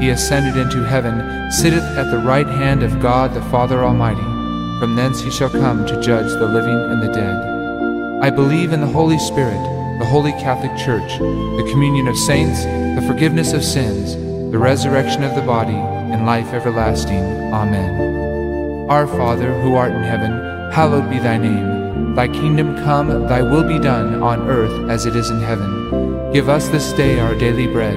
He ascended into heaven, sitteth at the right hand of God the Father Almighty. From thence he shall come to judge the living and the dead. I believe in the Holy Spirit, the holy Catholic Church, the communion of saints, the forgiveness of sins, the resurrection of the body, and life everlasting. Amen. Our Father, who art in heaven, hallowed be thy name. Thy kingdom come, thy will be done, on earth as it is in heaven. Give us this day our daily bread,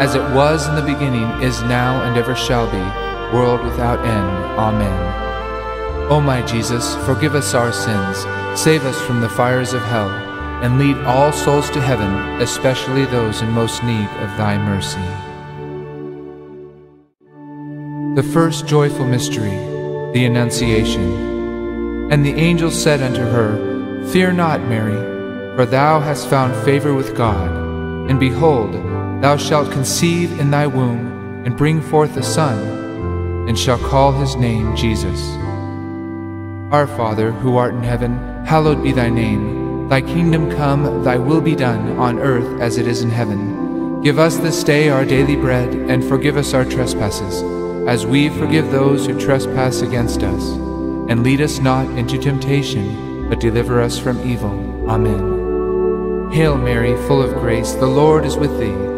as it was in the beginning, is now, and ever shall be, world without end. Amen. O my Jesus, forgive us our sins, save us from the fires of hell, and lead all souls to heaven, especially those in most need of thy mercy. The first joyful mystery, the Annunciation. And the angel said unto her, Fear not, Mary, for thou hast found favor with God. And behold, thou shalt conceive in thy womb, and bring forth a son, and shall call his name Jesus. Our Father, who art in heaven, hallowed be thy name. Thy kingdom come, thy will be done, on earth as it is in heaven. Give us this day our daily bread, and forgive us our trespasses, as we forgive those who trespass against us. And lead us not into temptation, but deliver us from evil. Amen. Hail Mary, full of grace, the Lord is with thee.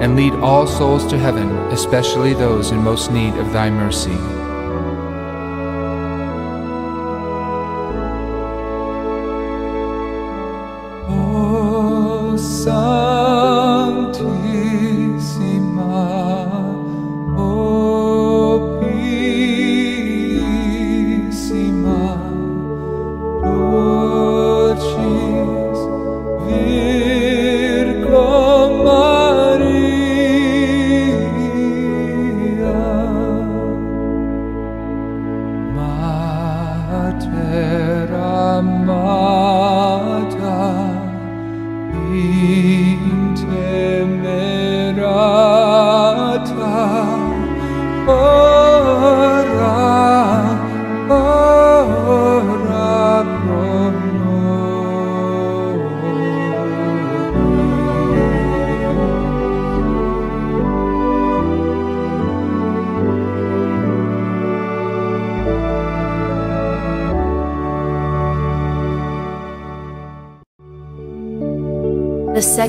and lead all souls to heaven, especially those in most need of thy mercy.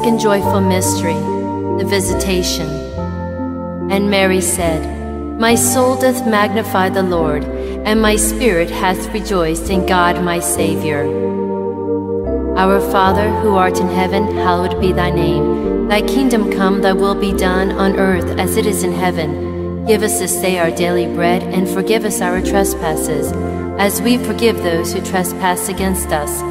Second joyful mystery, the visitation. And Mary said, My soul doth magnify the Lord, and my spirit hath rejoiced in God my Saviour. Our Father, who art in heaven, hallowed be thy name. Thy kingdom come, thy will be done on earth as it is in heaven. Give us this day our daily bread, and forgive us our trespasses, as we forgive those who trespass against us.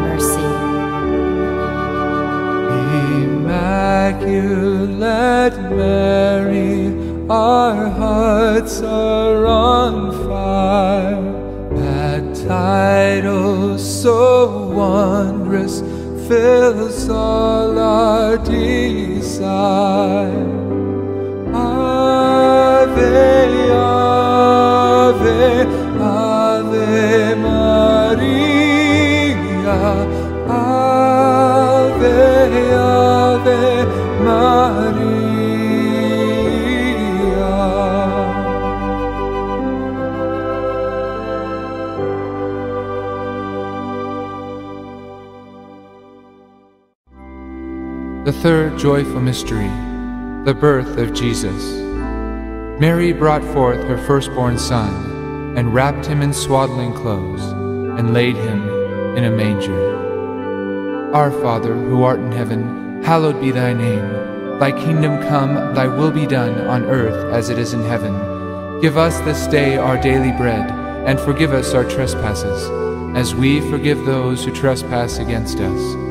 Immaculate Mary, our hearts are on fire. That title so wondrous fills all our desire. Ave, Ave third joyful mystery, the birth of Jesus. Mary brought forth her firstborn son, and wrapped him in swaddling clothes, and laid him in a manger. Our Father, who art in heaven, hallowed be thy name. Thy kingdom come, thy will be done, on earth as it is in heaven. Give us this day our daily bread, and forgive us our trespasses, as we forgive those who trespass against us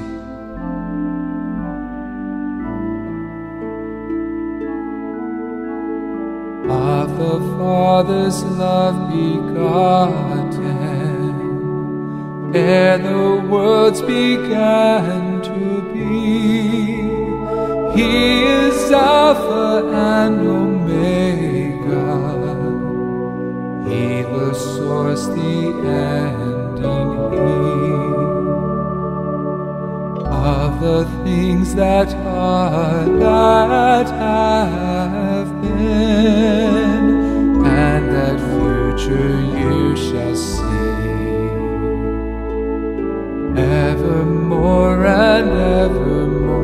Father's love begotten, ere the worlds began to be. He is Alpha and Omega, He the source, the ending, He of the things that are that have been future you shall see evermore and evermore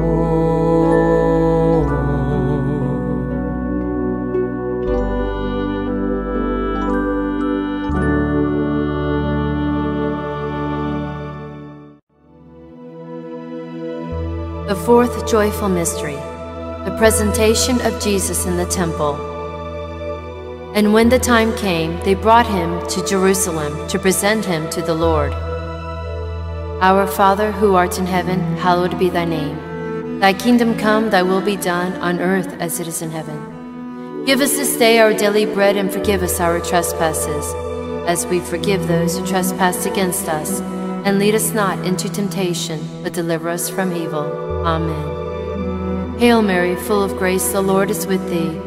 The fourth joyful mystery, the presentation of Jesus in the temple. And when the time came, they brought him to Jerusalem to present him to the Lord. Our Father who art in heaven, hallowed be thy name. Thy kingdom come, thy will be done on earth as it is in heaven. Give us this day our daily bread and forgive us our trespasses, as we forgive those who trespass against us. And lead us not into temptation, but deliver us from evil. Amen. Hail Mary, full of grace, the Lord is with thee.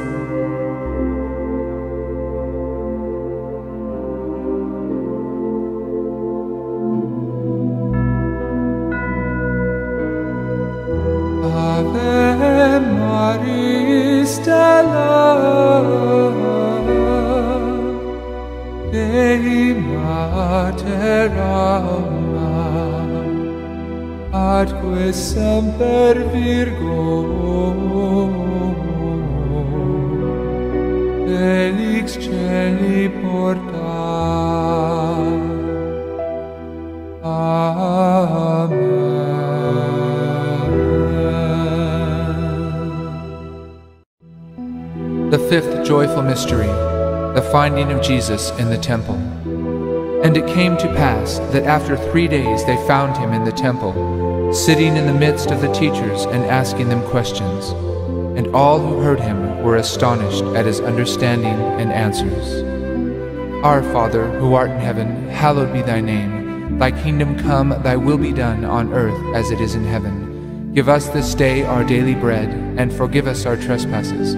Joyful mystery, the finding of Jesus in the temple. And it came to pass that after three days they found him in the temple, sitting in the midst of the teachers and asking them questions. And all who heard him were astonished at his understanding and answers. Our Father, who art in heaven, hallowed be thy name. Thy kingdom come, thy will be done on earth as it is in heaven. Give us this day our daily bread, and forgive us our trespasses,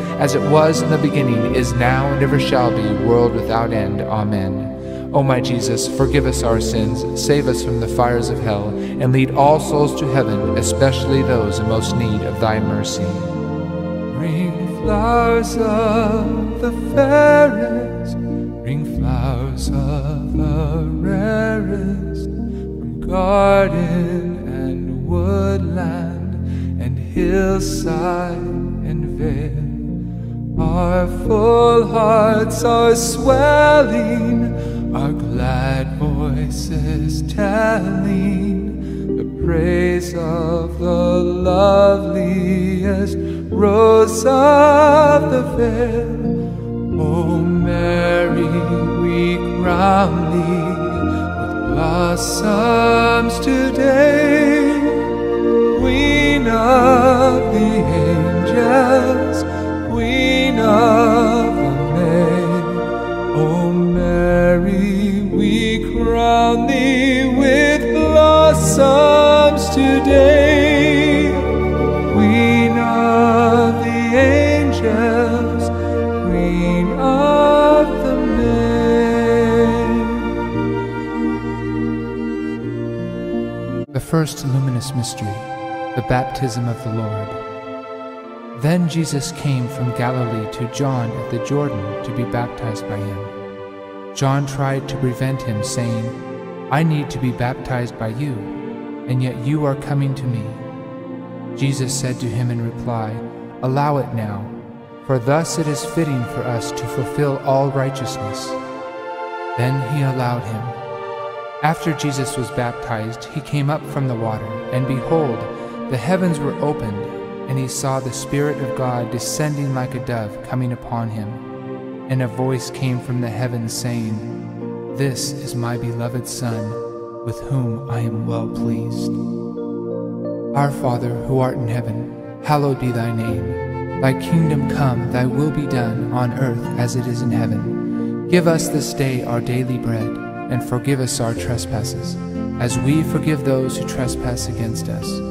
as it was in the beginning, is now, and ever shall be, world without end. Amen. O my Jesus, forgive us our sins, save us from the fires of hell, and lead all souls to heaven, especially those in most need of thy mercy. Bring flowers of the fairest, bring flowers of the rarest, from garden and woodland and hillside and vale. Our full hearts are swelling, our glad voices telling the praise of the loveliest rose of the vale. O Mary, we crown thee with blossoms today, Queen of the angels, of May. O Mary, we crown thee with blossoms today, Queen of the angels, Queen of the. The first luminous mystery, the baptism of the Lord. Then Jesus came from Galilee to John at the Jordan to be baptized by him. John tried to prevent him, saying, I need to be baptized by you, and yet you are coming to me. Jesus said to him in reply, Allow it now, for thus it is fitting for us to fulfill all righteousness. Then he allowed him. After Jesus was baptized, he came up from the water, and behold, the heavens were opened, and he saw the Spirit of God descending like a dove coming upon him. And a voice came from the heavens saying, This is my beloved Son, with whom I am well pleased. Our Father, who art in heaven, hallowed be thy name. Thy kingdom come, thy will be done, on earth as it is in heaven. Give us this day our daily bread, and forgive us our trespasses, as we forgive those who trespass against us.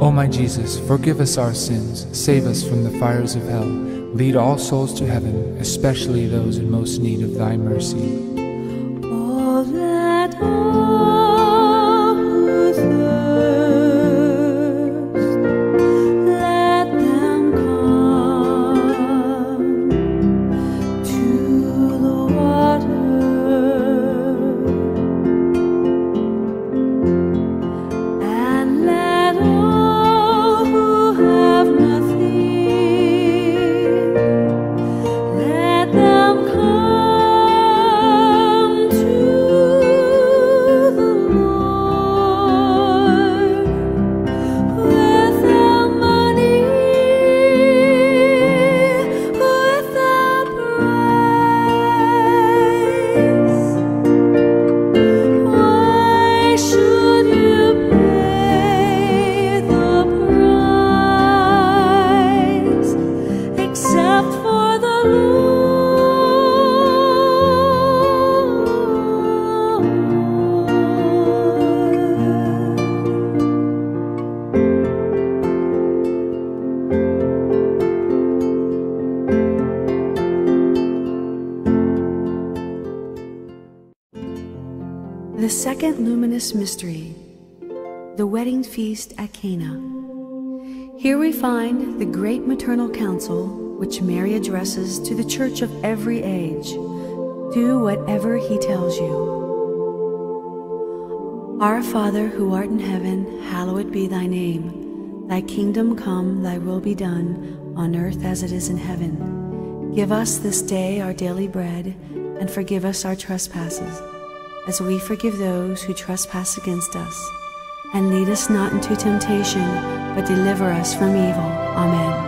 O my Jesus, forgive us our sins, save us from the fires of hell, lead all souls to heaven, especially those in most need of thy mercy. Great maternal counsel which Mary addresses to the church of every age do whatever he tells you. Our Father who art in heaven, hallowed be thy name. Thy kingdom come, thy will be done, on earth as it is in heaven. Give us this day our daily bread, and forgive us our trespasses as we forgive those who trespass against us. And lead us not into temptation, but deliver us from evil. Amen.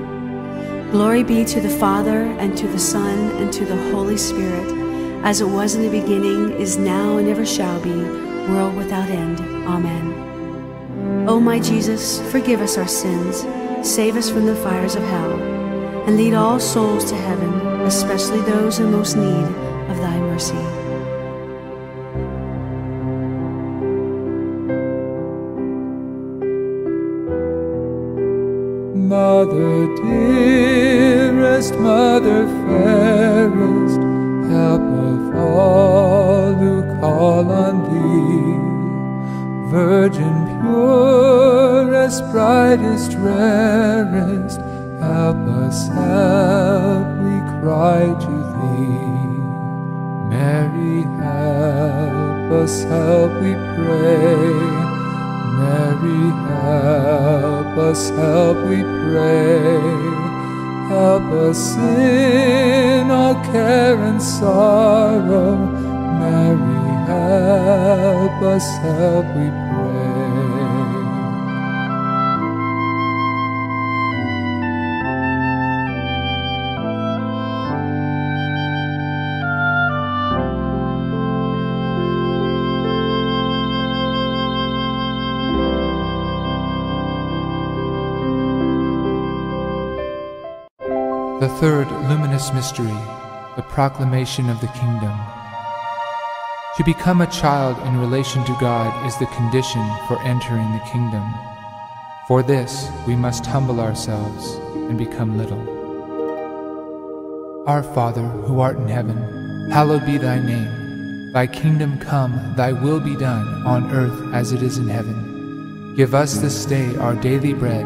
Glory be to the Father, and to the Son, and to the Holy Spirit, as it was in the beginning, is now, and ever shall be, world without end. Amen. O my Jesus, forgive us our sins, save us from the fires of hell, and lead all souls to heaven, especially those in most need of thy mercy. Mother dearest, Mother fairest, help of all who call on thee. Virgin purest, brightest, rarest, help us, help, we cry to thee. Mary, help us, help, we pray. Mary, help us, help, we pray. Help us in our care and sorrow. Mary, help us, help, we pray. Third luminous mystery, the proclamation of the kingdom. To become a child in relation to God is the condition for entering the kingdom. For this, we must humble ourselves and become little. Our Father, who art in heaven, hallowed be thy name. Thy kingdom come, thy will be done, on earth as it is in heaven. Give us this day our daily bread,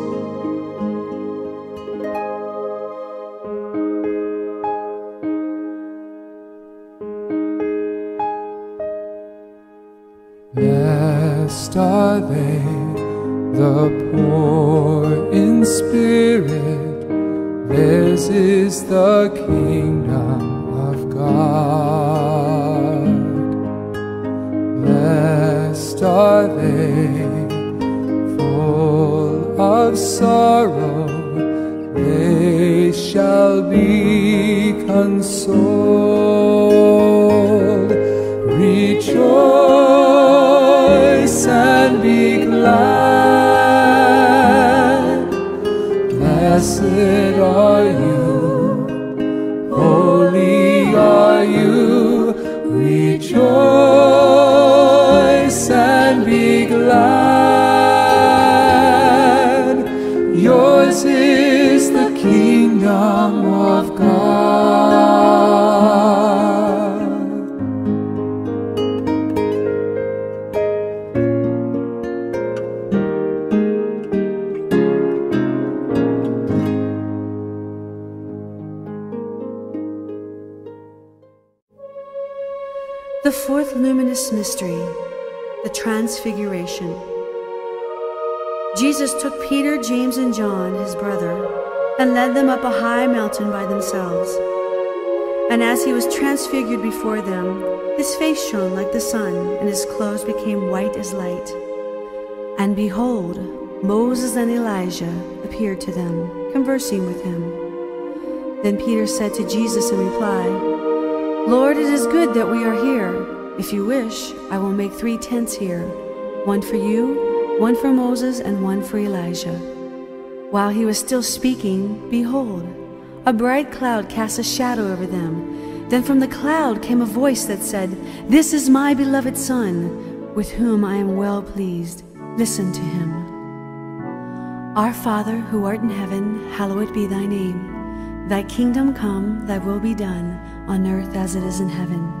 Are they, the poor in spirit, Theirs is the kingdom mystery, the Transfiguration. Jesus took Peter, James, and John, his brother, and led them up a high mountain by themselves. And as he was transfigured before them, his face shone like the sun, and his clothes became white as light. And behold, Moses and Elijah appeared to them, conversing with him. Then Peter said to Jesus in reply, Lord, it is good that we are here. If you wish, I will make three tents here one for you, one for Moses, and one for Elijah. While he was still speaking, behold, a bright cloud cast a shadow over them. Then from the cloud came a voice that said, This is my beloved Son, with whom I am well pleased. Listen to him. Our Father, who art in heaven, hallowed be thy name. Thy kingdom come, thy will be done, on earth as it is in heaven.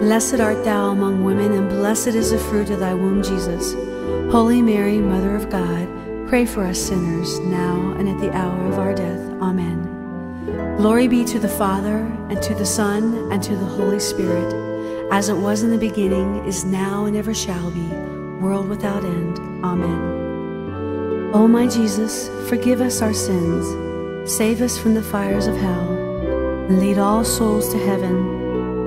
Blessed art thou among women, and blessed is the fruit of thy womb, Jesus. Holy Mary, Mother of God, pray for us sinners, now and at the hour of our death. Amen. Glory be to the Father, and to the Son, and to the Holy Spirit, as it was in the beginning, is now, and ever shall be, world without end. Amen. O my Jesus, forgive us our sins, save us from the fires of hell, and lead all souls to heaven,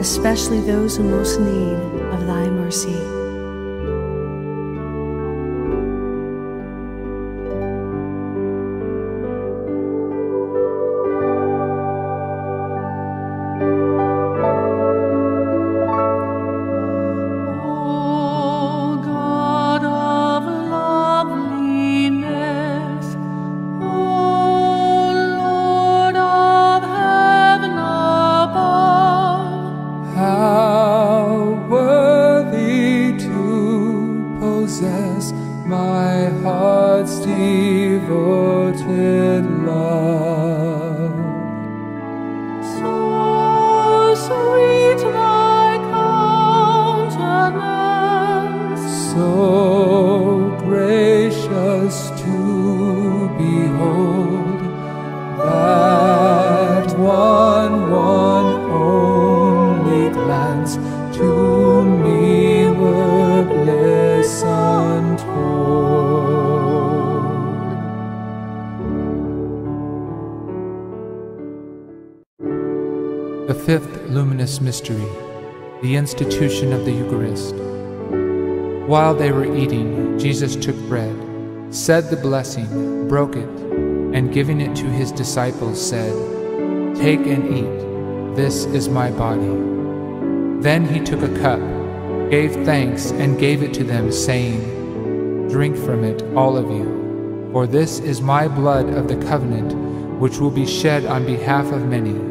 especially those in most need of thy mercy. Mystery, the institution of the Eucharist. While they were eating, Jesus took bread, said the blessing, broke it, and giving it to his disciples, said, Take and eat, this is my body. Then he took a cup, gave thanks, and gave it to them, saying, Drink from it, all of you, for this is my blood of the covenant, which will be shed on behalf of many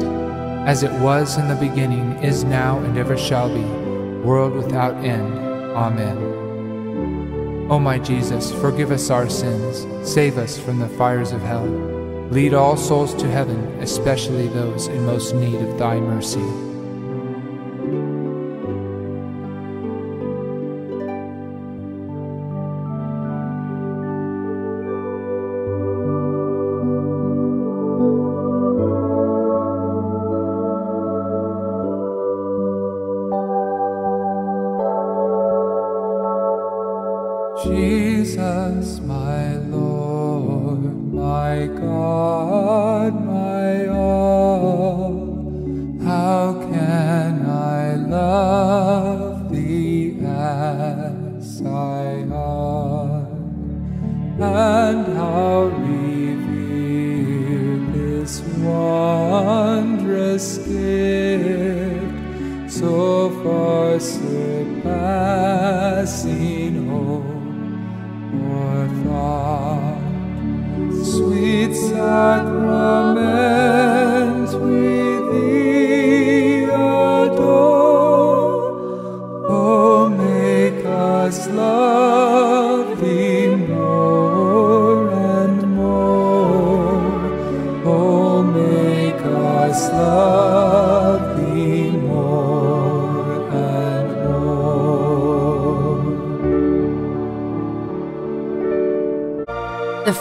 as it was in the beginning, is now, and ever shall be, world without end. Amen. O my Jesus, forgive us our sins, save us from the fires of hell. Lead all souls to heaven, especially those in most need of thy mercy.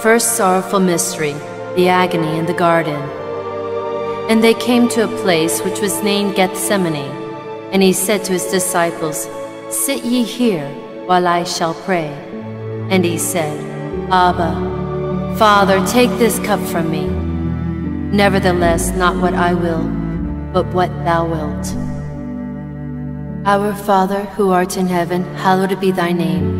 First sorrowful mystery, the agony in the garden. And they came to a place which was named Gethsemane. And he said to his disciples, Sit ye here, while I shall pray. And he said, Abba, Father, take this cup from me. Nevertheless, not what I will, but what thou wilt. Our Father, who art in heaven, hallowed be thy name.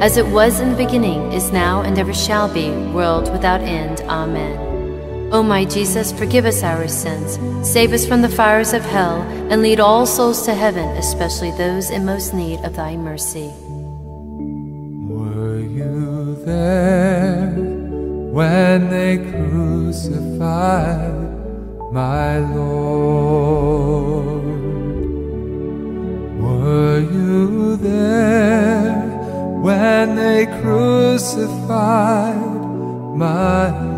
as it was in the beginning, is now, and ever shall be, world without end. Amen. O my Jesus, forgive us our sins, save us from the fires of hell, and lead all souls to heaven, especially those in most need of thy mercy. Were you there when they crucified my Lord? Were you there when they crucified my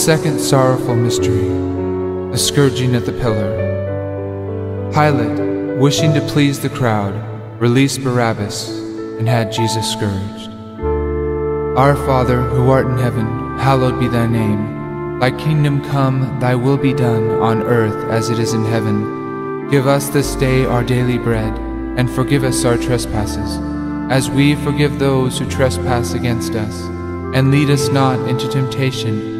second sorrowful mystery, the scourging at the pillar. Pilate, wishing to please the crowd, released Barabbas and had Jesus scourged. Our Father, who art in heaven, hallowed be thy name. Thy kingdom come, thy will be done, on earth as it is in heaven. Give us this day our daily bread, and forgive us our trespasses, as we forgive those who trespass against us. And lead us not into temptation,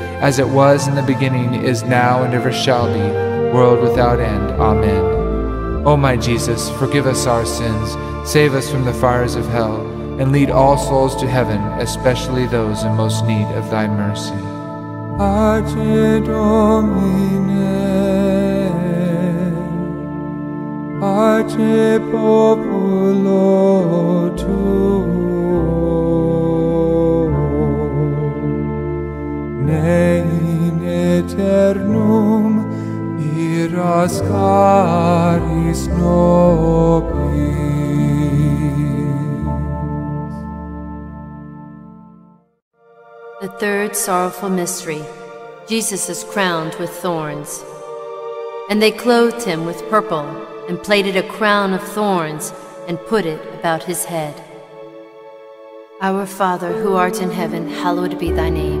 as it was in the beginning, is now, and ever shall be, world without end. Amen. O my Jesus, forgive us our sins, save us from the fires of hell, and lead all souls to heaven, especially those in most need of thy mercy. Parce Domine, parce populo tuo, in caris nobis. The third sorrowful mystery Jesus is crowned with thorns. And they clothed him with purple, and plaited a crown of thorns, and put it about his head. Our Father, who art in heaven, hallowed be thy name.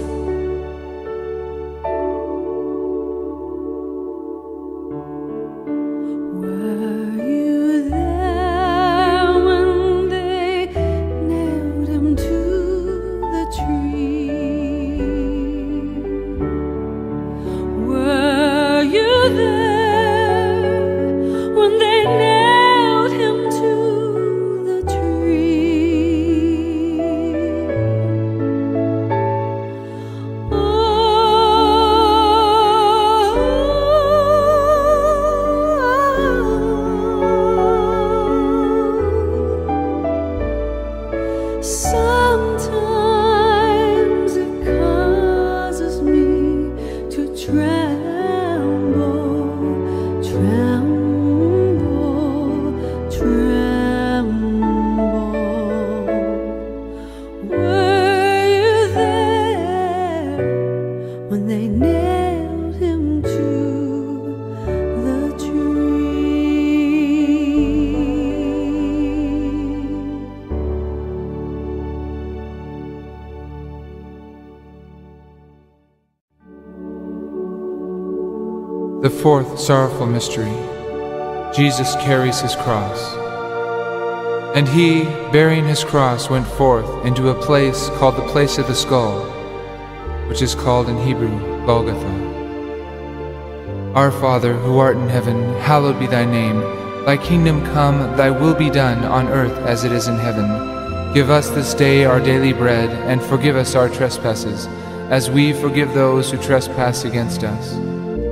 Fourth sorrowful mystery Jesus carries his cross. And he, bearing his cross, went forth into a place called the place of the skull, which is called in Hebrew Golgotha. Our Father, who art in heaven, hallowed be thy name. Thy kingdom come, thy will be done on earth as it is in heaven. Give us this day our daily bread, and forgive us our trespasses, as we forgive those who trespass against us.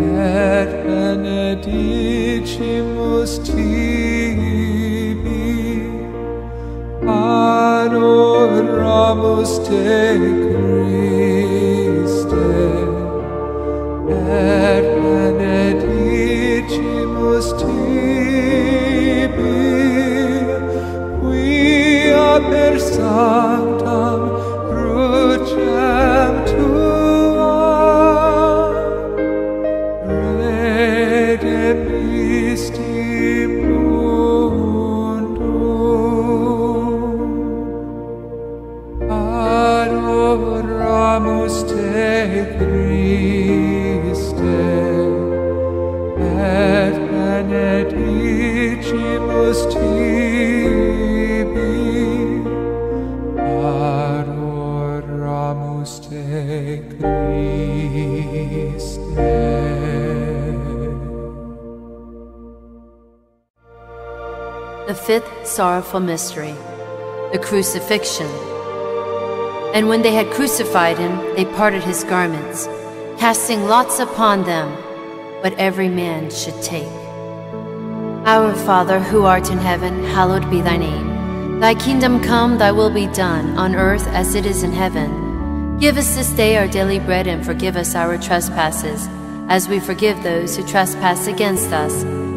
Et benedicimus tibi Adoramus te Christe et sorrowful mystery, the crucifixion. And when they had crucified him, they parted his garments, casting lots upon them, what every man should take. Our Father, who art in heaven, hallowed be thy name. Thy kingdom come, thy will be done, on earth as it is in heaven. Give us this day our daily bread, and forgive us our trespasses, as we forgive those who trespass against us.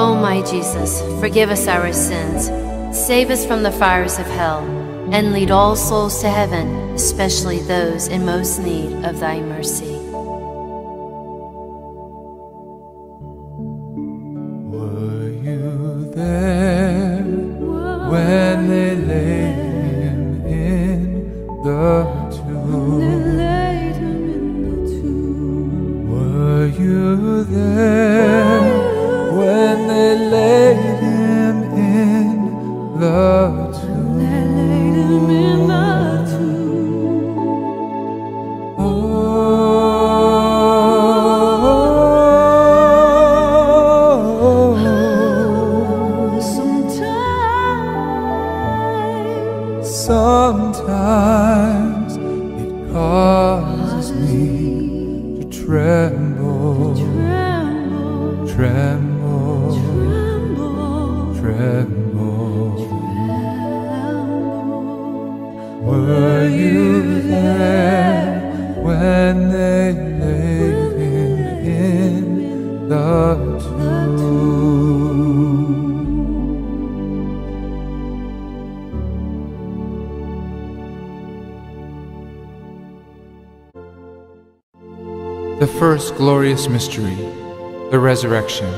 O my Jesus, forgive us our sins, save us from the fires of hell, and lead all souls to heaven, especially those in most need of thy mercy. First glorious mystery, the resurrection.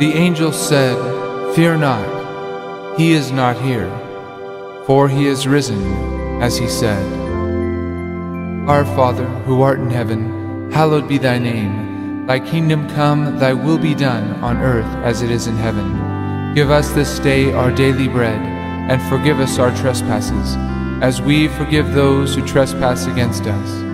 The angel said, Fear not, he is not here, for he is risen, as he said. Our Father, who art in heaven, hallowed be thy name. Thy kingdom come, thy will be done, on earth as it is in heaven. Give us this day our daily bread, and forgive us our trespasses, as we forgive those who trespass against us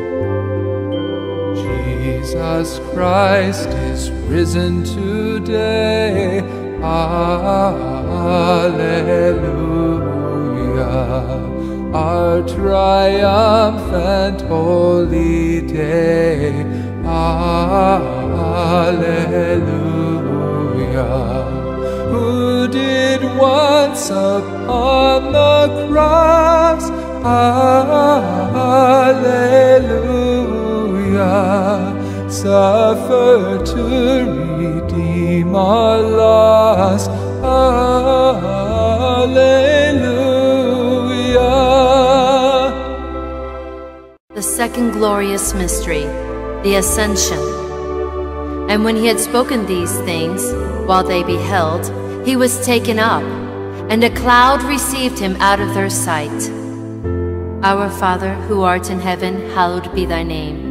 Jesus Christ is risen today. Alleluia. Our triumphant holy day. Alleluia. Who did once upon the cross. Alleluia. Suffer to redeem our loss. Alleluia. The second glorious mystery, the Ascension. And when he had spoken these things, while they beheld, he was taken up, and a cloud received him out of their sight. Our Father, who art in heaven, hallowed be thy name.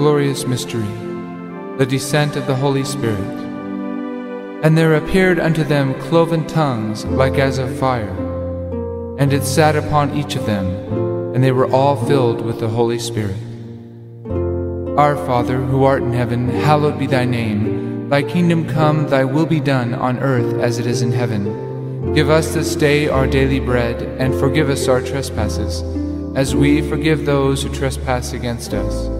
Glorious mystery, the descent of the Holy Spirit. And there appeared unto them cloven tongues like as of fire, and it sat upon each of them, and they were all filled with the Holy Spirit. Our Father, who art in heaven, hallowed be thy name. Thy kingdom come, thy will be done on earth as it is in heaven. Give us this day our daily bread, and forgive us our trespasses, as we forgive those who trespass against us.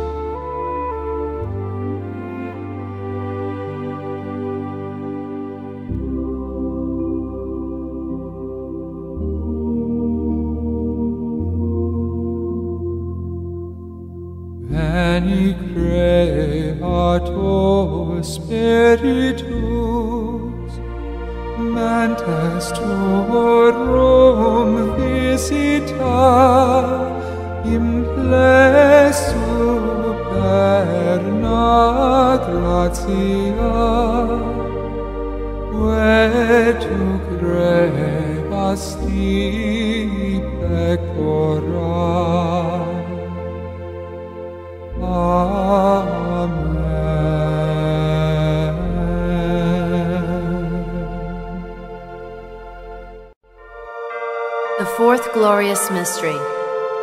Fourth glorious mystery,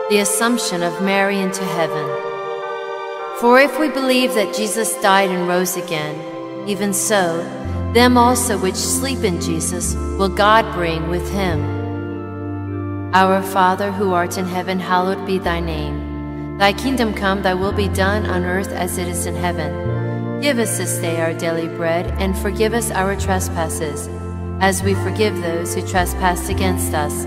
the Assumption of Mary into heaven. For if we believe that Jesus died and rose again, even so, them also which sleep in Jesus will God bring with him. Our Father who art in heaven, hallowed be thy name. Thy kingdom come, thy will be done on earth as it is in heaven. Give us this day our daily bread, and forgive us our trespasses, as we forgive those who trespass against us.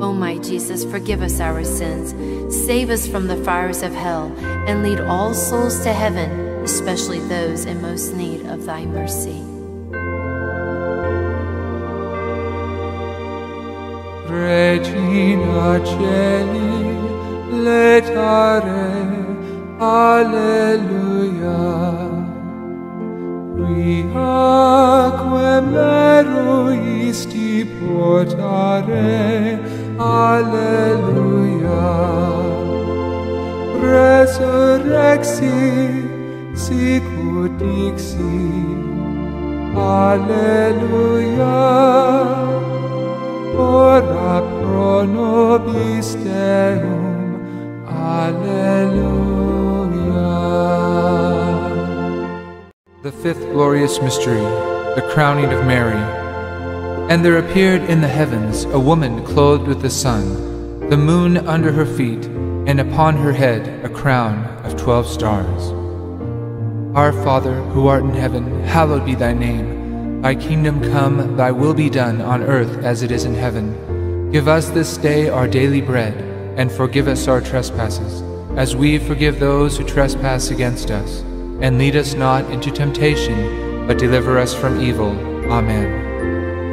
O my Jesus, forgive us our sins, save us from the fires of hell, and lead all souls to heaven, especially those in most need of thy mercy. Regina Caeli, letare, Alleluia. Quiaque meruisti portare, Alleluia. Resurrexi, sicut dixi, Alleluia. Ora pro nobis Deum. Alleluia. The fifth glorious mystery, the crowning of Mary. And there appeared in the heavens a woman clothed with the sun, the moon under her feet, and upon her head a crown of twelve stars. Our Father, who art in heaven, hallowed be thy name. Thy kingdom come, thy will be done on earth as it is in heaven. Give us this day our daily bread, and forgive us our trespasses, as we forgive those who trespass against us. And lead us not into temptation, but deliver us from evil. Amen.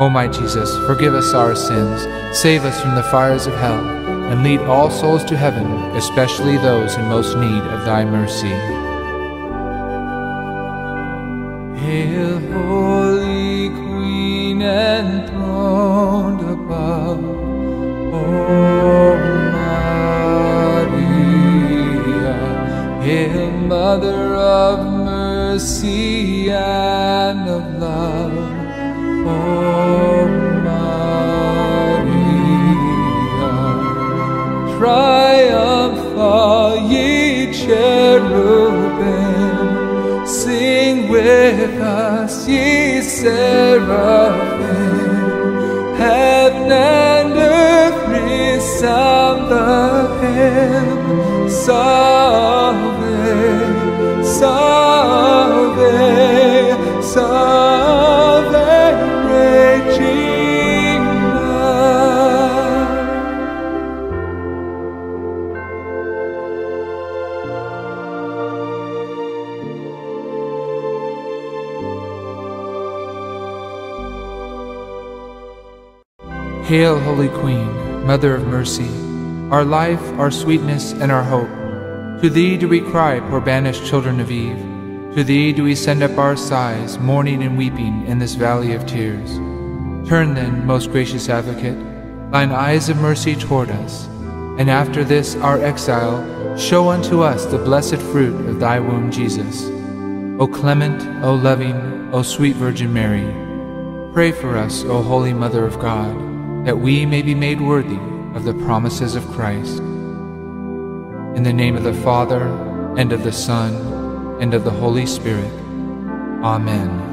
O my Jesus, forgive us our sins, save us from the fires of hell, and lead all souls to heaven, especially those in most need of thy mercy. Hail, Holy Queen, and enthroned above, O Maria. Hail, Mother of mercy and of love, cherubim, sing with us, ye seraphim. Heaven and earth resound the hymn. Salve, salve, salve, Hail, Holy Queen, Mother of Mercy, our life, our sweetness, and our hope. To thee do we cry, poor banished children of Eve. To thee do we send up our sighs, mourning and weeping in this valley of tears. Turn then, most gracious advocate, thine eyes of mercy toward us, and after this our exile, show unto us the blessed fruit of thy womb, Jesus. O clement, O loving, O sweet Virgin Mary, pray for us, O Holy Mother of God, that we may be made worthy of the promises of Christ. In the name of the Father, and of the Son, and of the Holy Spirit. Amen.